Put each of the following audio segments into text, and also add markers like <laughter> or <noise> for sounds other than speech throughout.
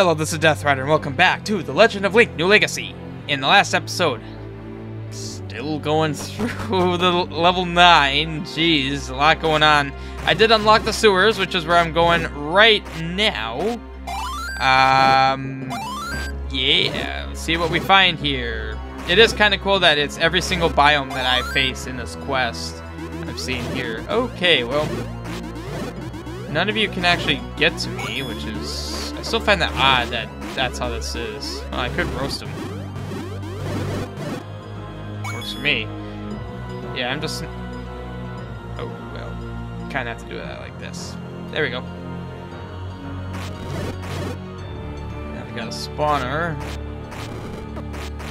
Hello, this is Death Rider, and welcome back to The Legend of Link New Legacy. In the last episode, still going through <laughs> the level 9. Jeez, a lot going on. I did unlock the sewers, which is where I'm going right now. Um, yeah, let's see what we find here. It is kind of cool that it's every single biome that I face in this quest I've seen here. Okay, well, none of you can actually get to me, which is... I still find that odd that that's how this is. Oh, I could roast him. Works for me. Yeah, I'm just... Oh, well. Kind of have to do that like this. There we go. Now we got a spawner.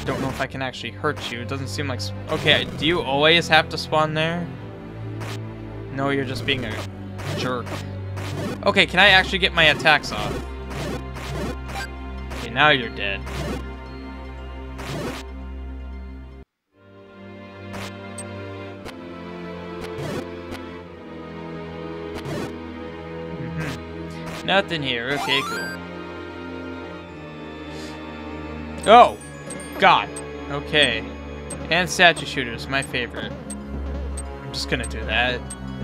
Don't know if I can actually hurt you. It doesn't seem like... Okay, do you always have to spawn there? No, you're just being a jerk. Okay, can I actually get my attacks off? Now you're dead. Mm -hmm. Nothing here. Okay, cool. Oh! God. Okay. And statue shooters, my favorite. I'm just gonna do that.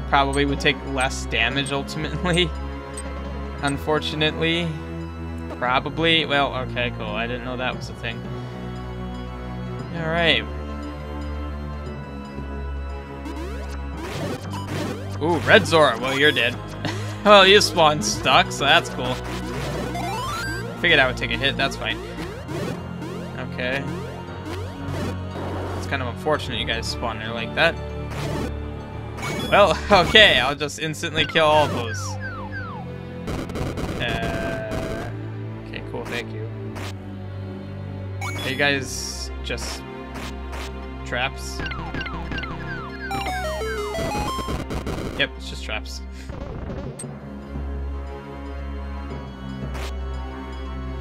Probably would take less damage ultimately. <laughs> Unfortunately. Probably. Well, okay, cool. I didn't know that was a thing. Alright. Ooh, Red Zora. Well, you're dead. <laughs> well, you spawned stuck, so that's cool. Figured I would take a hit. That's fine. Okay. It's kind of unfortunate you guys spawned there like that. Well, <laughs> okay, I'll just instantly kill all those. You guys just traps? Yep, it's just traps.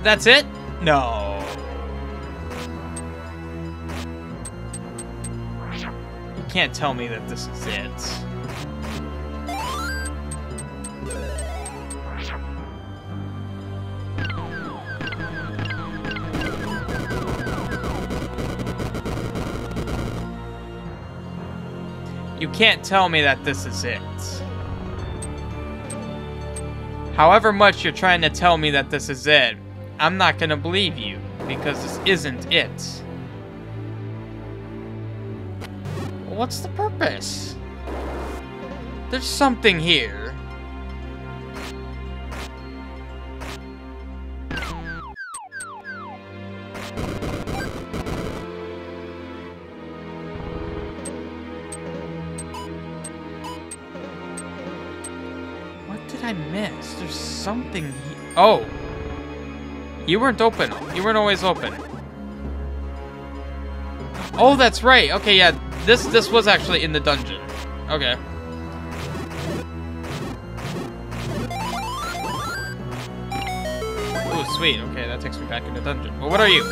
That's it? No. You can't tell me that this is it. You can't tell me that this is it. However much you're trying to tell me that this is it, I'm not gonna believe you, because this isn't it. What's the purpose? There's something here. Oh. You weren't open. You weren't always open. Oh, that's right. Okay, yeah. This this was actually in the dungeon. Okay. Oh, sweet. Okay, that takes me back in the dungeon. Well, what are you?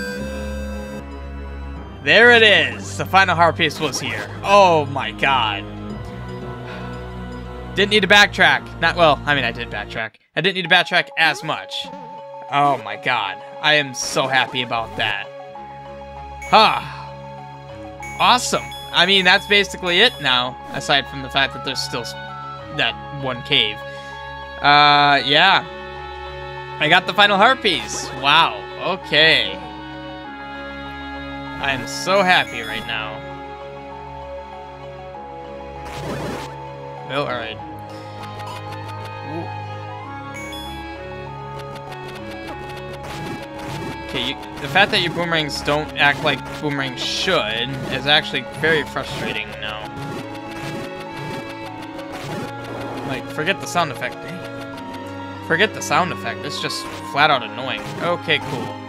There it is. The final heart piece was here. Oh my god. Didn't need to backtrack. Not well, I mean I did backtrack. I didn't need to backtrack as much. Oh my god. I am so happy about that. Huh. Awesome. I mean, that's basically it now, aside from the fact that there's still that one cave. Uh, yeah. I got the final heart piece. Wow. Okay. I am so happy right now. Oh, well, alright. Okay, you, the fact that your boomerangs don't act like boomerangs should is actually very frustrating now. Like, forget the sound effect. Eh? Forget the sound effect, it's just flat out annoying. Okay, cool.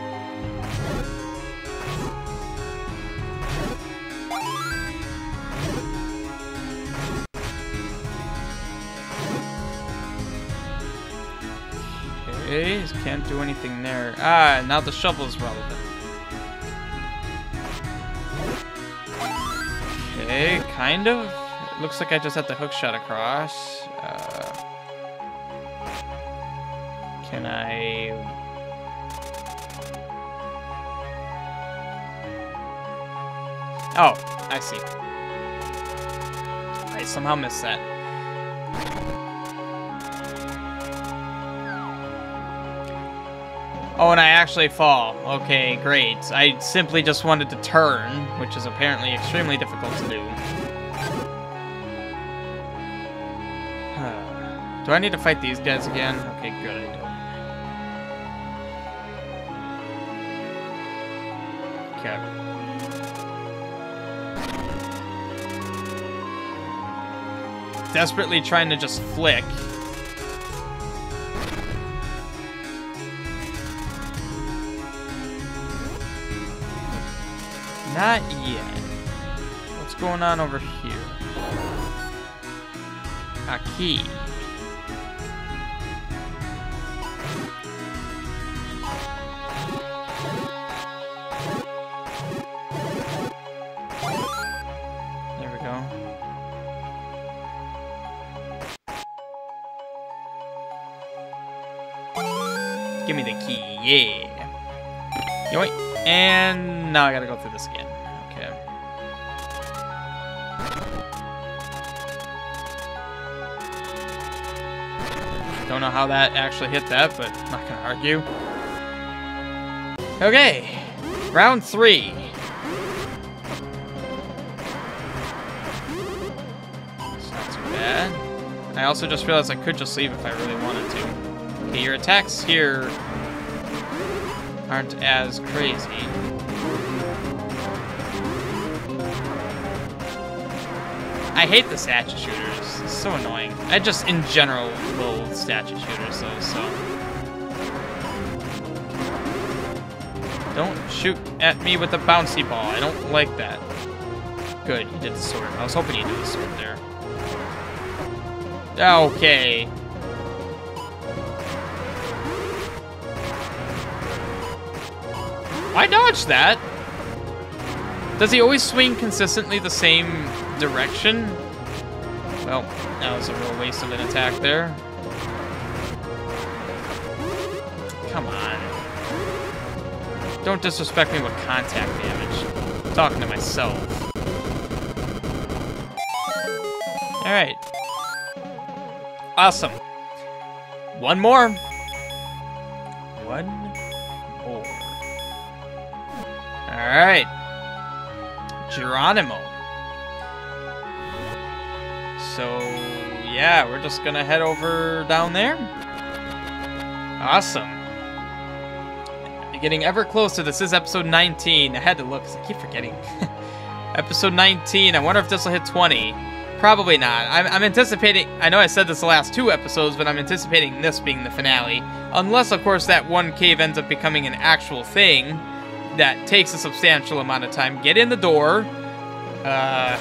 Okay, can't do anything there. Ah, now the shovel's is relevant. Okay, kind of. It looks like I just had the hook shot across. Uh, can I... Oh, I see. I somehow missed that. Oh, and I actually fall. Okay, great. I simply just wanted to turn, which is apparently extremely difficult to do. <sighs> do I need to fight these guys again? Okay, good, I don't. Okay. desperately trying to just flick. Not yet. What's going on over here? A key. There we go. Give me the key, yeah. Yoink. And now I gotta go through this again. Don't know how that actually hit that, but I'm not gonna argue. Okay. Round three. Not too bad. I also just realized I could just leave if I really wanted to. Okay, your attacks here aren't as crazy. I hate the statue shooters. So annoying. I just, in general, loathe statue shooters, though, so... Don't shoot at me with a bouncy ball. I don't like that. Good, you did the sword. I was hoping you did the sword there. Okay. I dodged that. Does he always swing consistently the same direction? Well, that was a real waste of an attack there. Come on. Don't disrespect me with contact damage. I'm talking to myself. Alright. Awesome. One more. One more. Alright. Geronimo. So, yeah, we're just gonna head over down there. Awesome. Getting ever closer. This is episode 19. I had to look, I keep forgetting. <laughs> episode 19. I wonder if this will hit 20. Probably not. I'm, I'm, anticipating, I know I said this the last two episodes, but I'm anticipating this being the finale. Unless, of course, that one cave ends up becoming an actual thing that takes a substantial amount of time. Get in the door. Uh,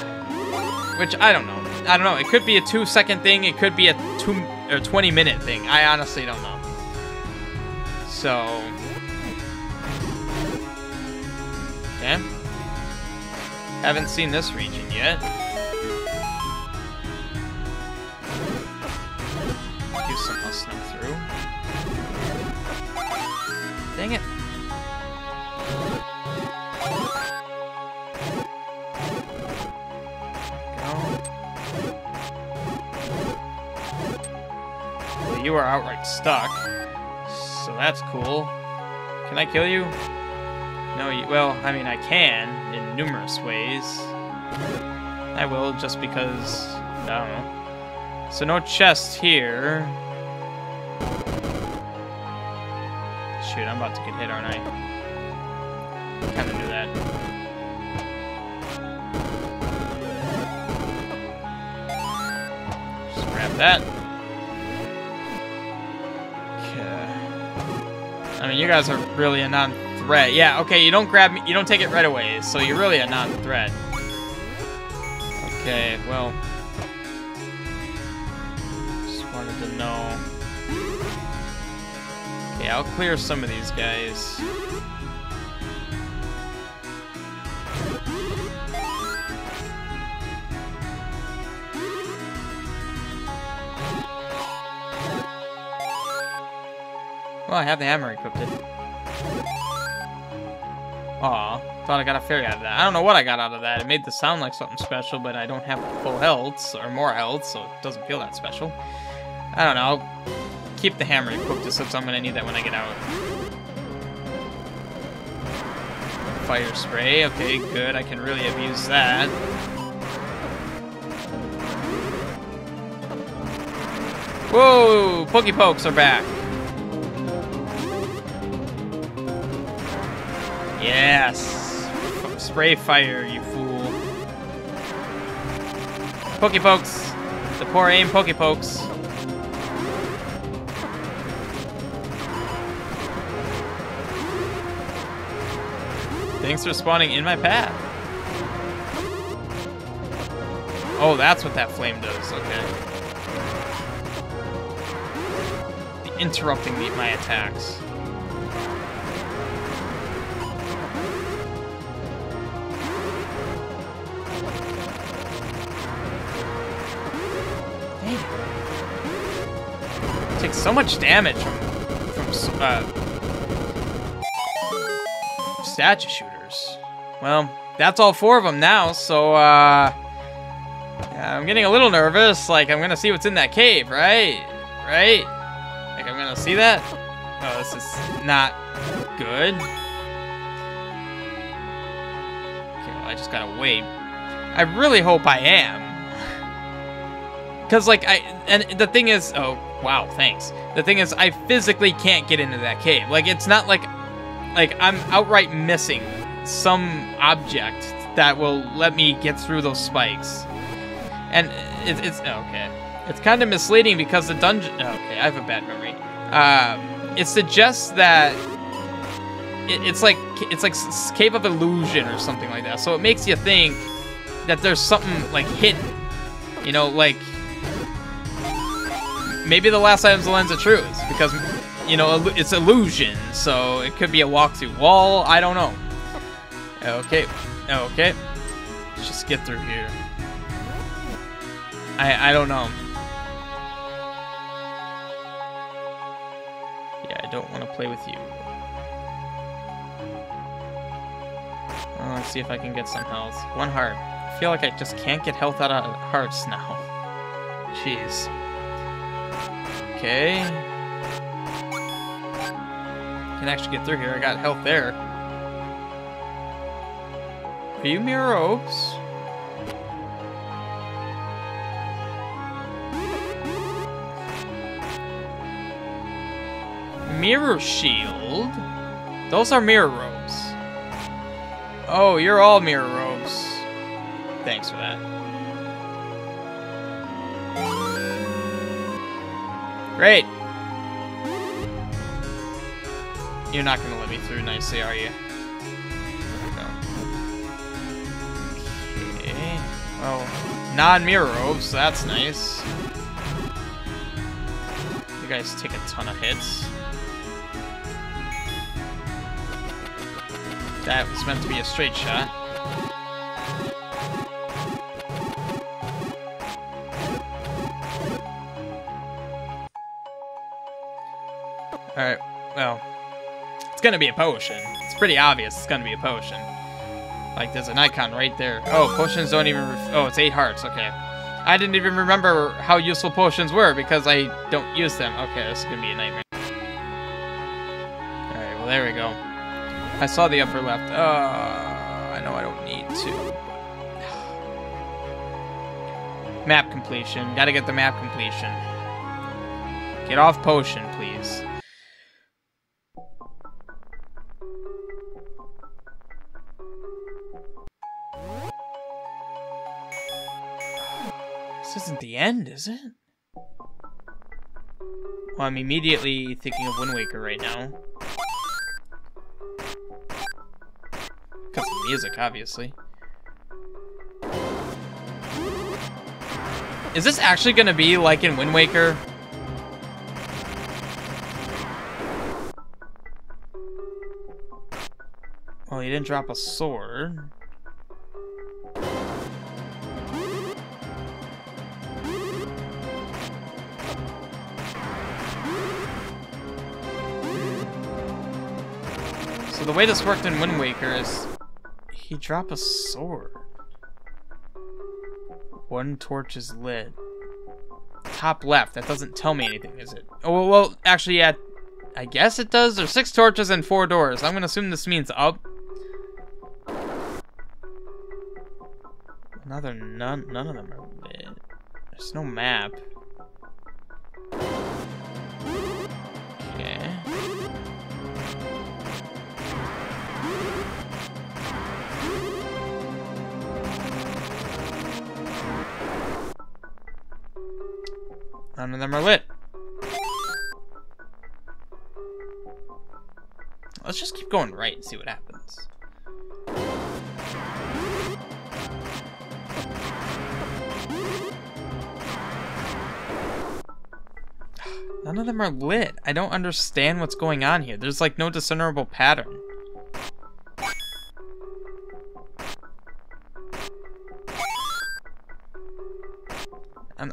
which, I don't know. I don't know. It could be a two-second thing. It could be a two or 20-minute thing. I honestly don't know. So... Okay. Haven't seen this region yet. Do some I'll through. Dang it. You are outright stuck. So that's cool. Can I kill you? No, you, well, I mean, I can in numerous ways. I will just because, I don't know. So no chest here. Shoot, I'm about to get hit, aren't I? Kinda knew that. That. You guys are really a non-threat. Yeah, okay, you don't grab me, you don't take it right away, so you're really a non-threat. Okay, well... Just wanted to know... Okay, I'll clear some of these guys. Well, I have the hammer equipped. Aw. Thought I got a fairy out of that. I don't know what I got out of that. It made this sound like something special, but I don't have full health, or more health, so it doesn't feel that special. I don't know. I'll keep the hammer equipped just since I'm going to need that when I get out. Fire spray. Okay, good. I can really abuse that. Whoa! Pokepokes are back. Yes! Spray fire, you fool. Pokepokes! The poor aim Pokepokes. Thanks for spawning in my path. Oh, that's what that flame does, okay. The interrupting the, my attacks. So much damage from, from uh, statue shooters. Well, that's all four of them now, so, uh, I'm getting a little nervous. Like, I'm gonna see what's in that cave, right? Right? Like, I'm gonna see that? Oh, this is not good. Okay, well, I just gotta wait. I really hope I am. <laughs> Because, like, I, and the thing is, oh, wow, thanks. The thing is, I physically can't get into that cave. Like, it's not like, like, I'm outright missing some object that will let me get through those spikes. And it, it's, okay. It's kind of misleading because the dungeon, okay, I have a bad memory. Um, it suggests that it, it's like, it's like Cave of Illusion or something like that. So it makes you think that there's something, like, hidden. You know, like, maybe the last item's the lens of truth because you know it's illusion so it could be a walk-through wall i don't know. Okay okay. Let's just get through here. I i don't know. Yeah i don't want to play with you. Well, let's see if i can get some health. One heart. I feel like i just can't get health out of hearts now. Jeez Okay. Can actually get through here. I got health there. Are you mirror oaks? Mirror shield? Those are mirror robes. Oh, you're all mirror robes. Thanks for that. Great. You're not gonna let me through nicely, are you? Okay. Well, non-mirror so that's nice. You guys take a ton of hits. That was meant to be a straight shot. Gonna be a potion. It's pretty obvious it's gonna be a potion. Like, there's an icon right there. Oh, potions don't even... oh, it's eight hearts, okay. I didn't even remember how useful potions were because I don't use them. Okay, this is gonna be a nightmare. Alright, well, there we go. I saw the upper left. Uh, I know I don't need to. Map completion. Gotta get the map completion. Get off potion, please. This isn't the end, is it? Well, I'm immediately thinking of Wind Waker right now. Because of music, obviously. Is this actually going to be like in Wind Waker? Well, he didn't drop a sword. So the way this worked in Wind Waker is He drop a sword. One torch is lit. Top left. That doesn't tell me anything, is it? Oh, well, actually, yeah. I guess it does. There's six torches and four doors. I'm gonna assume this means up. Another none. None of them are lit. There's no map. None of them are lit. Let's just keep going right and see what happens. <sighs> None of them are lit. I don't understand what's going on here. There's like no discernible pattern.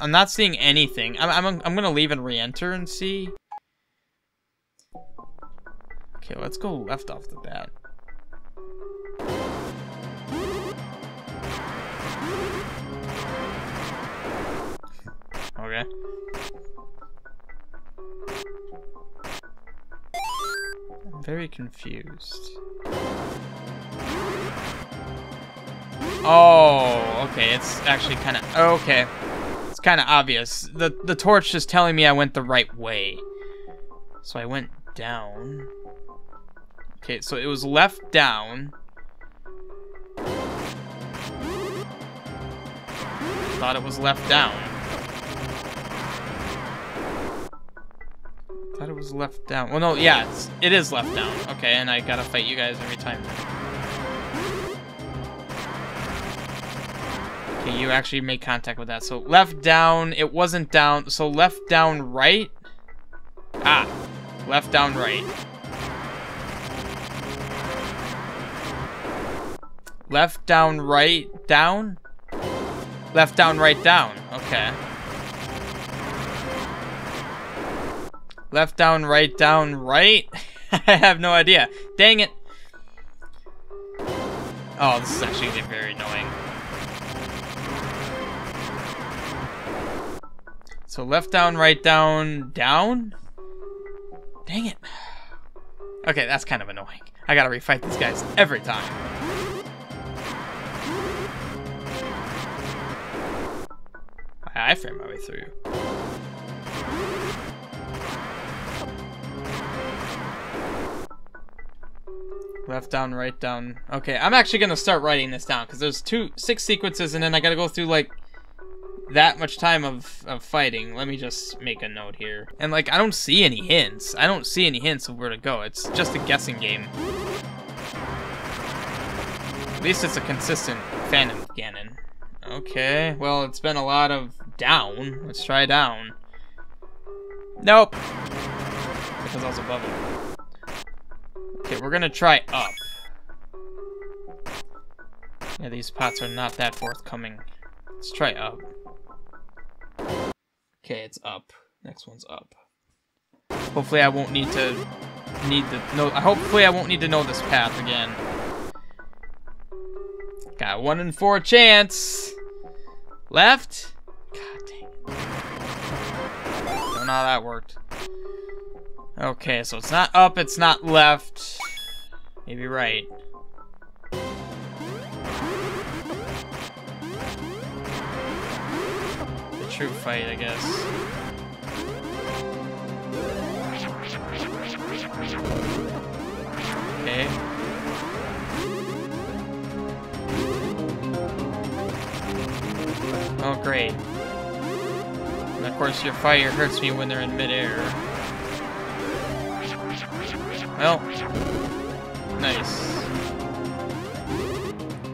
I'm, not seeing anything. I'm, I'm, I'm gonna leave and re-enter and see. Okay, let's go left off the bat. Okay. I'm very confused. Oh, okay, it's actually kind of... Okay. It's kind of obvious. The, the torch is telling me I went the right way. So I went down. Okay, so it was left down. Thought it was left down. Thought it was left down. Well, no, yeah, it's, it is left down. Okay, and I gotta fight you guys every time. Okay, you actually made contact with that. So left down, it wasn't down. So left down right. Ah, left down right. Left down right down. Left down right down. Okay. Left down right down right. <laughs> I have no idea. Dang it. Oh, this is actually very annoying. So left down, right down, down? Dang it. Okay, that's kind of annoying. I gotta refight these guys every time. I frame my way through. Left down, right down. Okay, I'm actually gonna start writing this down because there's two, six sequences and then I gotta go through like that much time of, of fighting. Let me just make a note here. And like, I don't see any hints. I don't see any hints of where to go. It's just a guessing game. At least it's a consistent Phantom Ganon. Okay, well, it's been a lot of down. Let's try down. Nope. Because I was above it. Okay, we're gonna try up. Yeah, these pots are not that forthcoming. Let's try up. Okay, it's up. Next one's up. Hopefully I won't need to need to know hopefully I won't need to know this path again. Got one in four chance. Left? God dang. Don't know how that worked. Okay, so it's not up, it's not left. Maybe right. True fight, I guess. Okay. Oh, great. And of course, your fire hurts me when they're in midair. Well, nice.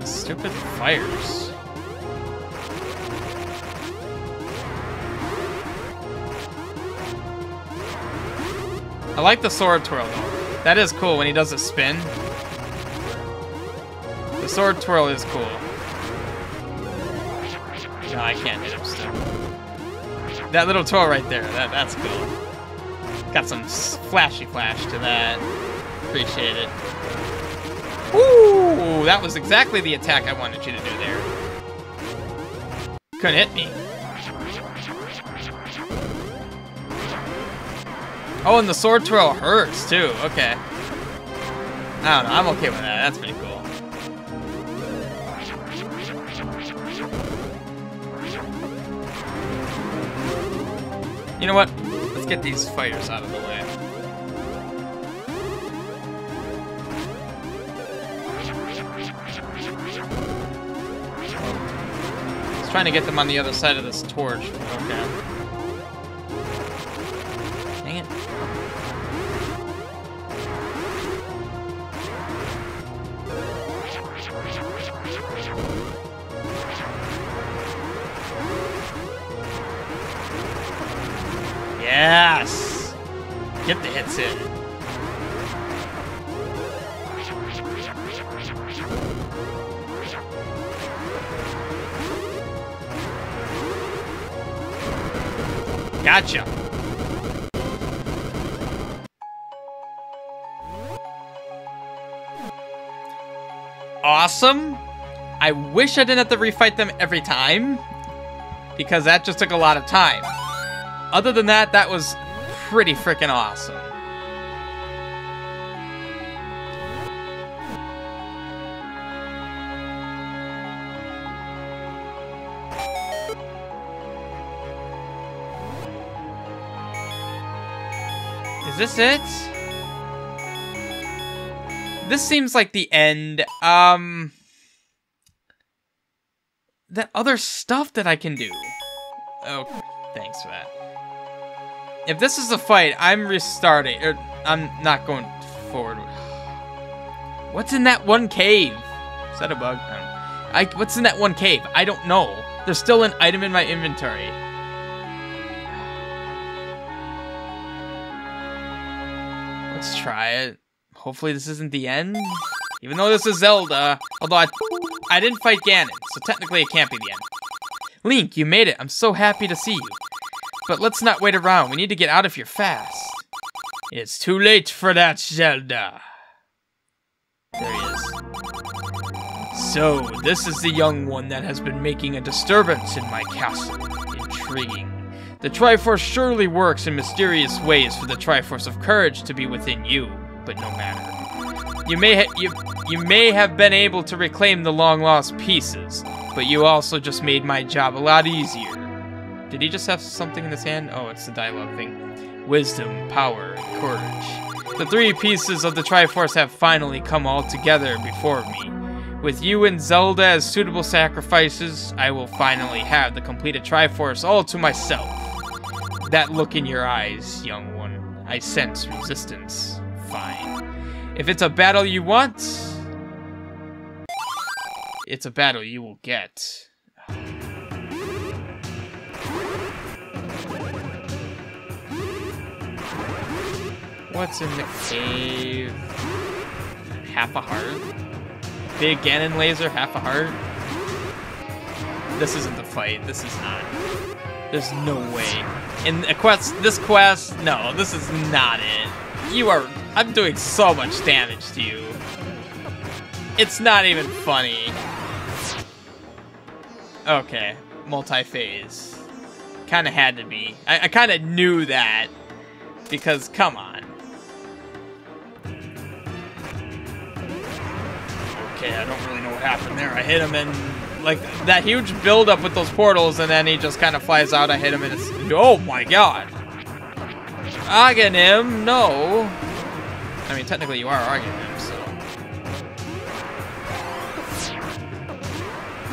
Stupid fires. I like the sword twirl, though. That is cool when he does a spin. The sword twirl is cool. No, I can't hit him still. That little twirl right there, that, that's cool. Got some flashy flash to that. Appreciate it. Ooh! Oh, that was exactly the attack I wanted you to do there. Couldn't hit me. Oh, and the sword twirl hurts too. Okay. I don't know. I'm okay with that. That's pretty cool. You know what? Let's get these fighters out of the way. Just trying to get them on the other side of this torch. Okay. Get the hits in. Gotcha. Awesome. I wish I didn't have to refight them every time, because that just took a lot of time. Other than that, that was pretty freaking awesome. Is this it? This seems like the end. Um... That other stuff that I can do. Oh, thanks for that. If this is a fight, I'm restarting. Or I'm not going forward. What's in that one cave? Is that a bug? I, I what's in that one cave? I don't know. There's still an item in my inventory. Let's try it. Hopefully this isn't the end. Even though this is Zelda, although I, I didn't fight Ganon, so technically it can't be the end. Link, you made it. I'm so happy to see you. But let's not wait around. We need to get out of here fast. It's too late for that, Zelda. There he is. So, this is the young one that has been making a disturbance in my castle. Intriguing. The Triforce surely works in mysterious ways for the Triforce of Courage to be within you, but no matter. You may you you may have been able to reclaim the long-lost pieces, but you also just made my job a lot easier. Did he just have something in his hand? Oh, it's the dialogue thing. Wisdom, power, and courage. The three pieces of the Triforce have finally come all together before me. With you and Zelda as suitable sacrifices, I will finally have the completed Triforce all to myself. That look in your eyes, young one. I sense resistance. Fine. If it's a battle you want, it's a battle you will get. What's in the cave? Half a heart? Big Ganon laser, half a heart? This isn't the fight. This is not. There's no way. In a quest, this quest, no, this is not it. You are, I'm doing so much damage to you. It's not even funny. Okay, multi-phase. Kinda had to be. I, I kinda knew that. Because, come on. Okay, I don't really know what happened there. I hit him and like that huge buildup with those portals, and then he just kind of flies out. I hit him and it's oh my god, Aghanim, no. I mean, technically you are Aghanim, so.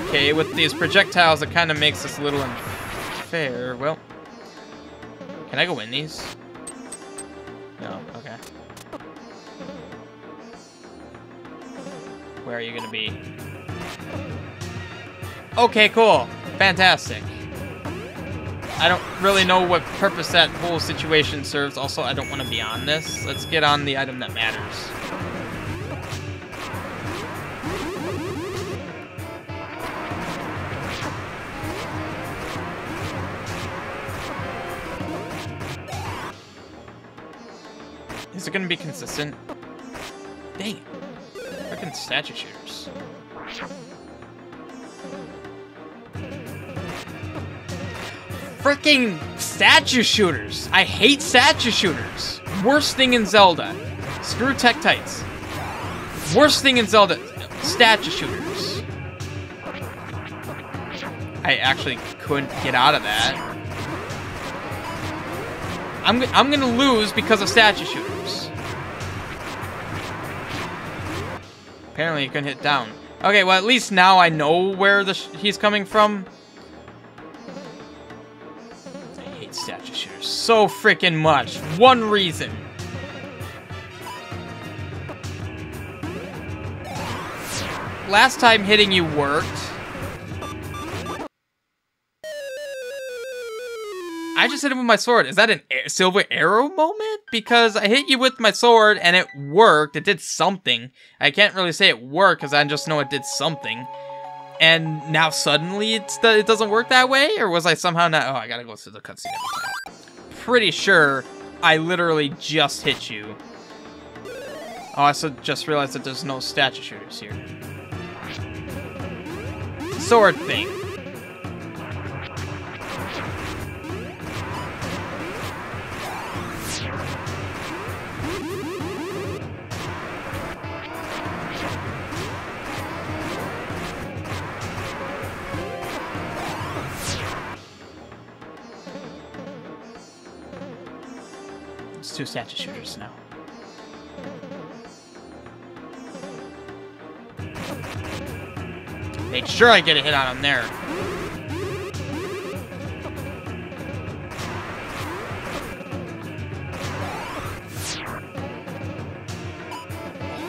Okay, with these projectiles, it kind of makes this a little unfair. Well, can I go in these? No. Okay. Where are you gonna be? Okay, cool. Fantastic. I don't really know what purpose that whole situation serves. Also, I don't want to be on this. Let's get on the item that matters. Is it going to be consistent? Dang it. Freaking statue shooters. Freaking statue shooters! I hate statue shooters! Worst thing in Zelda. Screw Tektites. Worst thing in Zelda, statue shooters. I actually couldn't get out of that. I'm, I'm gonna lose because of statue shooters. Apparently he couldn't hit down. Okay, well at least now I know where the he's coming from. I hate statue shooters so freaking much. One reason. Last time hitting you worked. Just hit him with my sword. Is that an silver arrow moment? Because I hit you with my sword and it worked. It did something. I can't really say it worked because I just know it did something. And now suddenly it doesn't work that way? Or was I somehow not... Oh, I gotta go through the cutscene. Pretty sure I literally just hit you. Oh, I also just realized that there's no statue shooters here. Sword thing. Two statue shooters now. Made sure I get a hit on him there.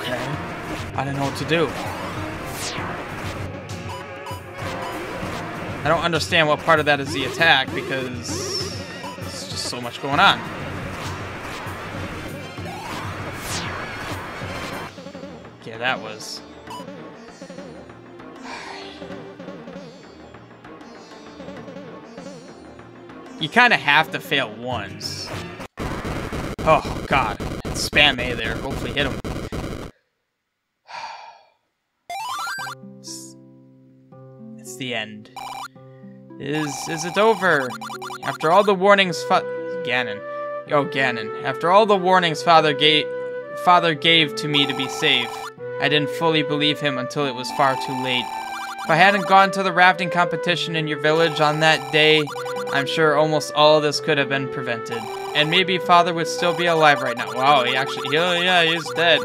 Okay. I don't know what to do. I don't understand what part of that is the attack because there's just so much going on. That was... You kind of have to fail once. Oh, God. Spam A there. Hopefully hit him. It's, the end. Is is it over? After all the warnings, fa Ganon. Oh, Ganon. After all the warnings Father gave, Father gave to me to be safe, I didn't fully believe him until it was far too late. If I hadn't gone to the rafting competition in your village on that day, I'm sure almost all this could have been prevented. And maybe Father would still be alive right now. Wow, he actually, he, yeah, he's dead.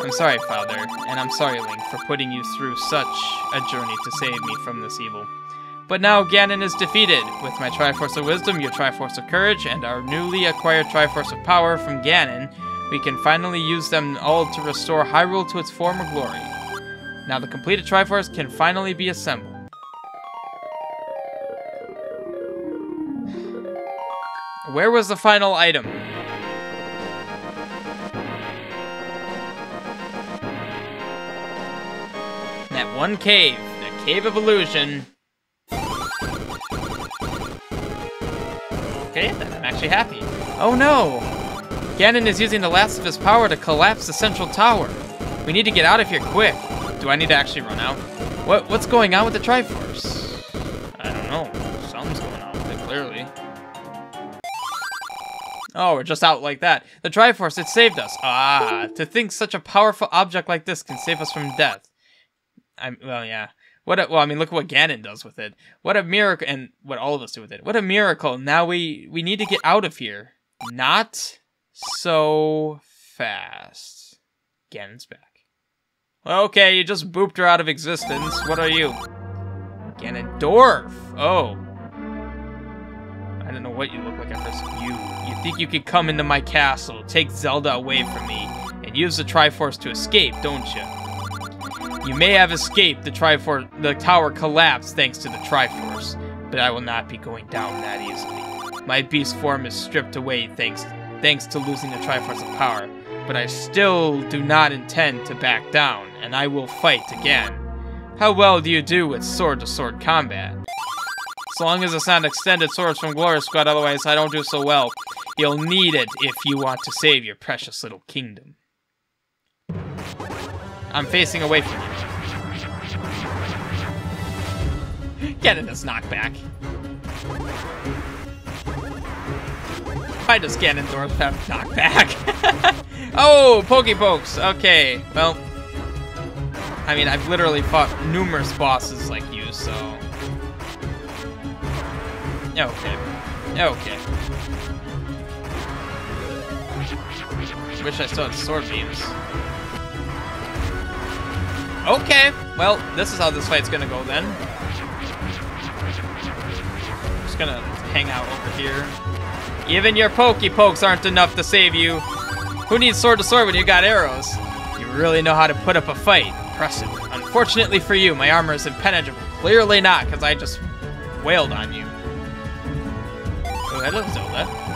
I'm sorry, Father, and I'm sorry, Link, for putting you through such a journey to save me from this evil. But now Ganon is defeated. With my Triforce of Wisdom, your Triforce of Courage, and our newly acquired Triforce of Power from Ganon, we can finally use them all to restore Hyrule to its former glory. Now the completed Triforce can finally be assembled. Where was the final item? That one cave, the Cave of Illusion. Okay, then I'm actually happy. Oh no! Ganon is using the last of his power to collapse the central tower. We need to get out of here quick. Do I need to actually run out? What What's going on with the Triforce? I don't know. Something's going on with it, clearly. Oh, we're just out like that. The Triforce, it saved us. Ah, to think such a powerful object like this can save us from death. I'm, well, yeah. What a, well, I mean, look at what Ganon does with it. What a miracle, and what all of us do with it. What a miracle. Now we, we need to get out of here. Not so fast. Ganon's back. Okay, you just booped her out of existence. What are you? Ganondorf. Oh. I don't know what you look like at first. You, you think you could come into my castle, take Zelda away from me, and use the Triforce to escape, don't you? You may have escaped the Triforce, the tower collapsed thanks to the Triforce, but I will not be going down that easily. My beast form is stripped away thanks thanks to losing the Triforce of Power, but I still do not intend to back down, and I will fight again. How well do you do with sword-to-sword -sword combat? As long as it's not extended swords from Gloria Squad, otherwise I don't do so well. You'll need it if you want to save your precious little kingdom. I'm facing away from you. Get in this knockback. Why does Ganondorf have knockback? <laughs> oh, Pokepokes. Okay, well. I mean, I've literally fought numerous bosses like you, so... Okay. Okay. Wish I still had sword beams. Okay, well, this is how this fight's gonna go then. Just gonna hang out over here. Even your Pokepokes aren't enough to save you. Who needs sword to sword when you got arrows? You really know how to put up a fight. Impressive. Unfortunately for you, my armor is impenetrable. Clearly not, because I just wailed on you. Oh, hello, Zelda.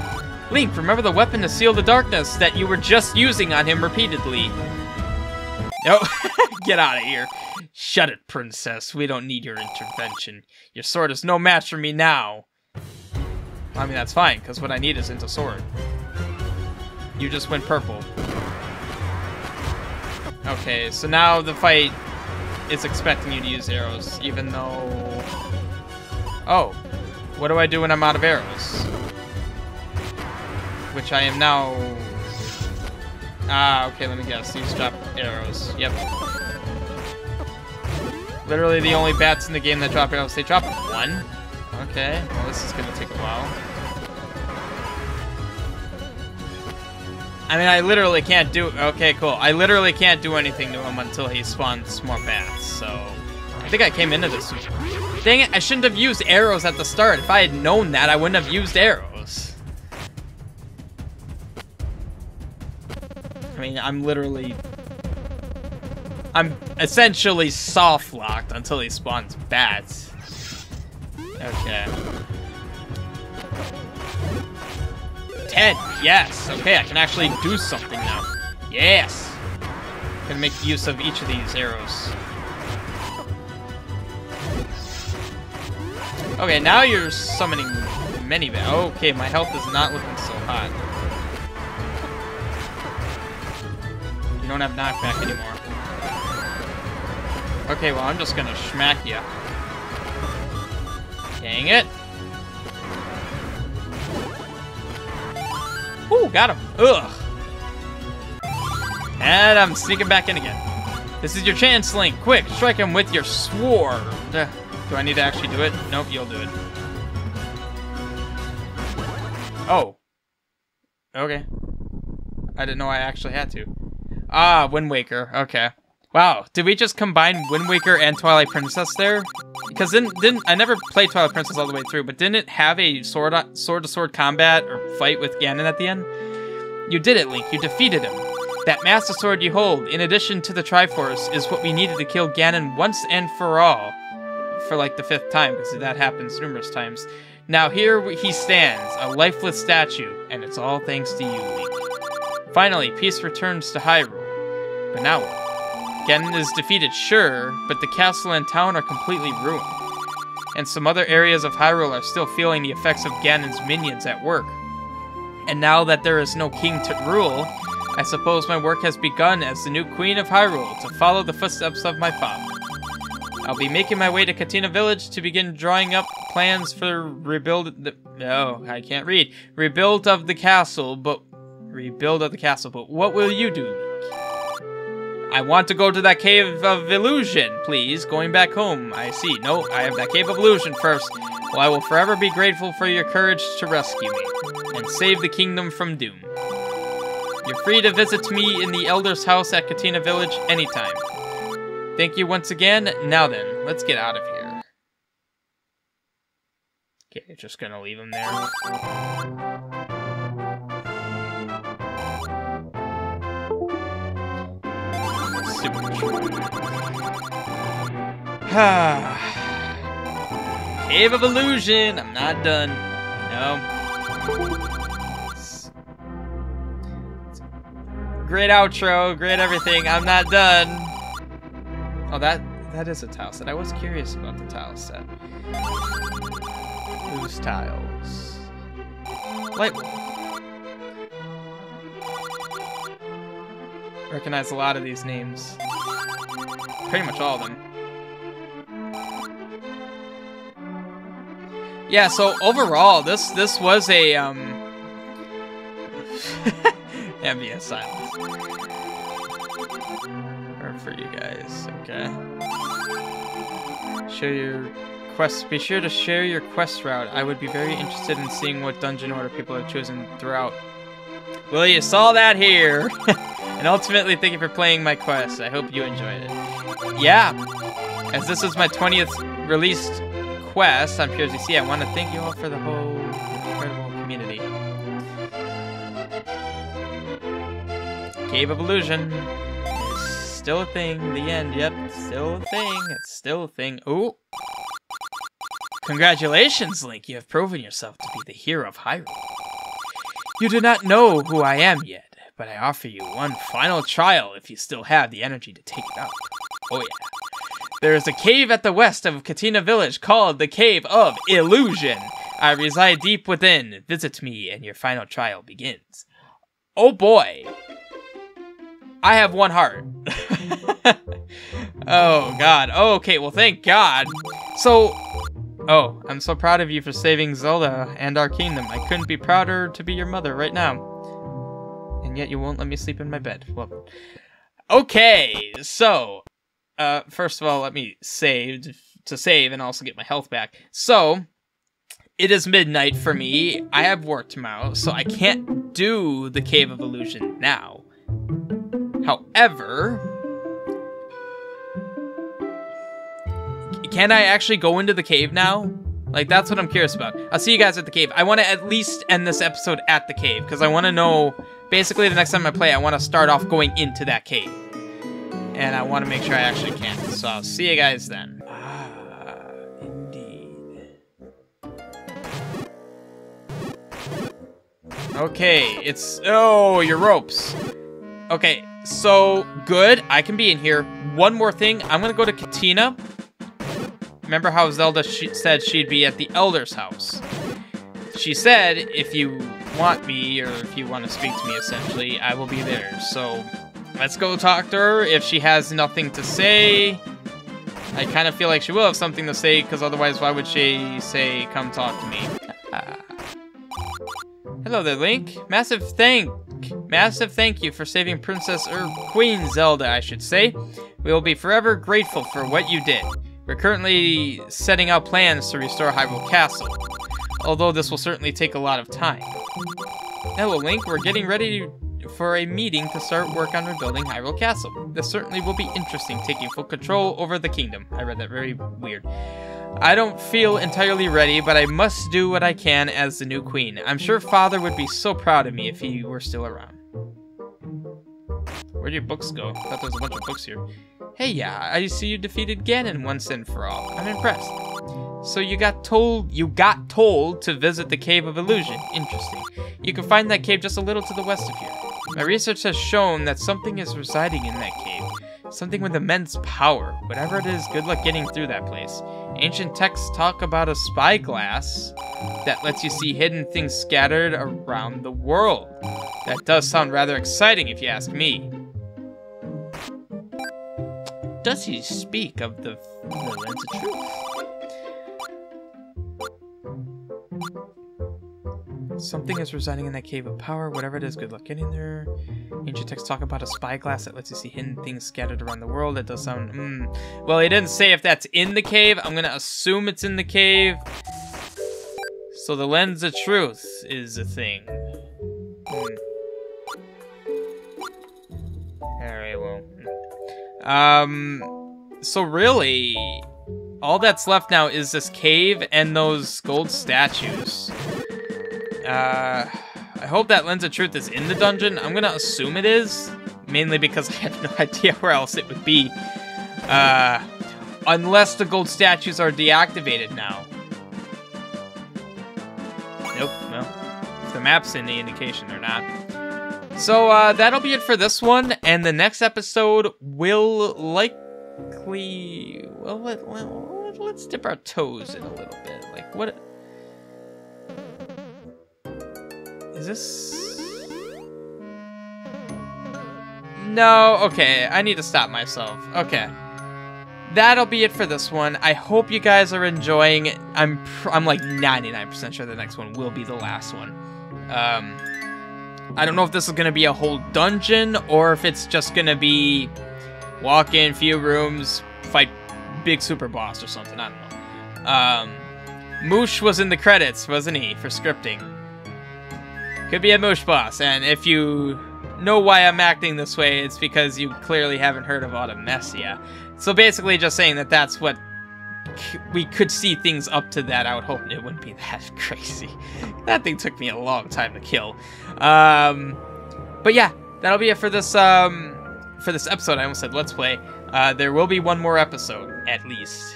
Link, remember the weapon to seal the darkness that you were just using on him repeatedly. No, <laughs> get out of here. Shut it, princess. We don't need your intervention. Your sword is no match for me now. I mean, that's fine, because what I need is into sword. You just went purple. Okay, so now the fight is expecting you to use arrows, even though... Oh, what do I do when I'm out of arrows? Which I am now... Ah, okay, let me guess. These drop arrows. Yep. Literally the only bats in the game that drop arrows. They drop one? Okay, well this is gonna take a while. I mean, I literally can't do... Okay, cool. I literally can't do anything to him until he spawns more bats, so... I think I came into this... Dang it, I shouldn't have used arrows at the start. If I had known that, I wouldn't have used arrows. I mean, I'm literally... I'm essentially soft-locked until he spawns bats. Okay. 10. Yes. Okay, I can actually do something now. Yes. Gonna make use of each of these arrows. Okay, now you're summoning many. Okay, my health is not looking so hot. You don't have knockback anymore. Okay, well, I'm just gonna smack you. Dang it. Ooh, got him. Ugh. And I'm sneaking back in again. This is your chance, Link. Quick, strike him with your sword. Do I need to actually do it? Nope, you'll do it. Oh. Okay. I didn't know I actually had to. Ah, Wind Waker. Okay. Wow, did we just combine Wind Waker and Twilight Princess there? Because didn't, didn't I never played Twilight Princess all the way through, but didn't it have a sword sword to sword combat or fight with Ganon at the end? You did it, Link. You defeated him. That Master Sword you hold, in addition to the Triforce, is what we needed to kill Ganon once and for all. For like the fifth time, because that happens numerous times. Now here he stands, a lifeless statue, and it's all thanks to you, Link. Finally, peace returns to Hyrule. But now? Ganon is defeated, sure, but the castle and town are completely ruined. And some other areas of Hyrule are still feeling the effects of Ganon's minions at work. And now that there is no king to rule, I suppose my work has begun as the new queen of Hyrule to follow the footsteps of my father. I'll be making my way to Katina Village to begin drawing up plans for rebuild the no, I can't read. Rebuild of the castle, but rebuild of the castle, but what will you do? I want to go to that Cave of Illusion, please. Going back home. I see. No, I have that Cave of Illusion first. Well, I will forever be grateful for your courage to rescue me and save the kingdom from doom. You're free to visit me in the Elder's house at Katina Village anytime. Thank you once again. Now then, let's get out of here. Okay, just gonna leave him there. <sighs> Cave of Illusion. I'm not done. No. Great outro. Great everything. I'm not done. Oh, that that is a tile set. I was curious about the tile set. Whose tiles? Light Recognize a lot of these names. pretty much all of them. Yeah, so overall, this this was a um <laughs> ambient silence. Or for you guys, okay. Share your quest. Be sure to share your quest route. I would be very interested in seeing what dungeon order people have chosen throughout. Well, you saw that here. <laughs> and ultimately, thank you for playing my quest. I hope you enjoyed it. Yeah, as this is my 20th released quest on PureZC, I want to thank you all for the whole incredible community. Cave of Illusion still a thing. The end, yep, still a thing. It's still a thing. Ooh. Congratulations, Link. You have proven yourself to be the hero of Hyrule. You do not know who I am yet, but I offer you one final trial if you still have the energy to take it up. Oh yeah. There is a cave at the west of Katina Village called the Cave of Illusion. I reside deep within. Visit me and your final trial begins. Oh boy. I have one heart. <laughs> oh god. Oh, okay, well thank god. So, oh, I'm so proud of you for saving Zelda and our kingdom. I couldn't be prouder to be your mother right now. And yet you won't let me sleep in my bed. Well, okay, so uh, first of all, let me save to save and also get my health back. So, it is midnight for me. I have work tomorrow, so I can't do the Cave of Illusion now. However, can I actually go into the cave now? Like, that's what I'm curious about. I'll see you guys at the cave. I want to at least end this episode at the cave, because I want to know... Basically, the next time I play, I want to start off going into that cave and I want to make sure I actually can. So I'll see you guys then. Ah, indeed. Okay, it's... Oh, your ropes. Okay, so good. I can be in here. One more thing. I'm going to go to Katina. Remember how Zelda she said she'd be at the Elder's house? She said if you want me, or if you want to speak to me, essentially, I will be there. So Let's go talk to her. If she has nothing to say, I kind of feel like she will have something to say, because otherwise why would she say, come talk to me? Ah. Hello there, Link. Massive thank, massive thank you for saving Princess, or Queen Zelda, I should say. We will be forever grateful for what you did. We're currently setting out plans to restore Hyrule Castle, although this will certainly take a lot of time. Hello, Link. We're getting ready for a meeting to start work on rebuilding Hyrule Castle. This certainly will be interesting, taking full control over the kingdom. I read that very weird. I don't feel entirely ready, but I must do what I can as the new queen. I'm sure father would be so proud of me if he were still around. Where'd your books go? I thought there was a bunch of books here. Hey, yeah, I see you defeated Ganon once and for all. I'm impressed. So you got told you got told to visit the Cave of Illusion. Interesting. You can find that cave just a little to the west of here. My research has shown that something is residing in that cave. Something with immense power. Whatever it is, good luck getting through that place. Ancient texts talk about a spyglass that lets you see hidden things scattered around the world. That does sound rather exciting if you ask me. Does he speak of the, the lens of truth? Something is residing in that cave of power. Whatever it is, good luck getting there. Ancient texts talk about a spyglass that lets you see hidden things scattered around the world. That does sound... Mm. Well, he didn't say if that's in the cave. I'm going to assume it's in the cave. So the lens of truth is a thing. Mm. Alright, well... Hmm. Um... So really... All that's left now is this cave and those gold statues. Uh, I hope that Lens of Truth is in the dungeon. I'm gonna assume it is, mainly because <laughs> I have no <laughs> idea where else it would be. Uh, unless the gold statues are deactivated now. Nope, well, if the map's in the indication, they're not. So, uh, that'll be it for this one, and the next episode will likely... Well, let, let, let's dip our toes in a little bit. Like, what... Is this... No, okay, I need to stop myself. Okay. that'll be it for this one. I hope you guys are enjoying. I'm I'm like 99% sure the next one will be the last one. Um, I don't know if this is gonna be a whole dungeon or if it's just gonna be walk in, few rooms, fight big super boss or something. I don't know. Um, Moosh was in the credits, wasn't he, for scripting? Could be a Moosh boss, and if you know why I'm acting this way, it's because you clearly haven't heard of Automessia. So basically just saying that that's what we could see things up to that. I would hope it wouldn't be <laughs> that crazy. that thing took me a long time to kill. Um, but yeah, that'll be it for this um, for this episode. I almost said let's play. Uh, there will be one more episode at least.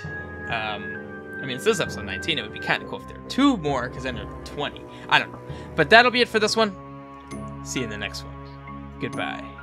Um, I mean, it's this episode 19. It would be kind of cool if there were two more, because then there are 20. I don't know. But that'll be it for this one. See you in the next one. Goodbye.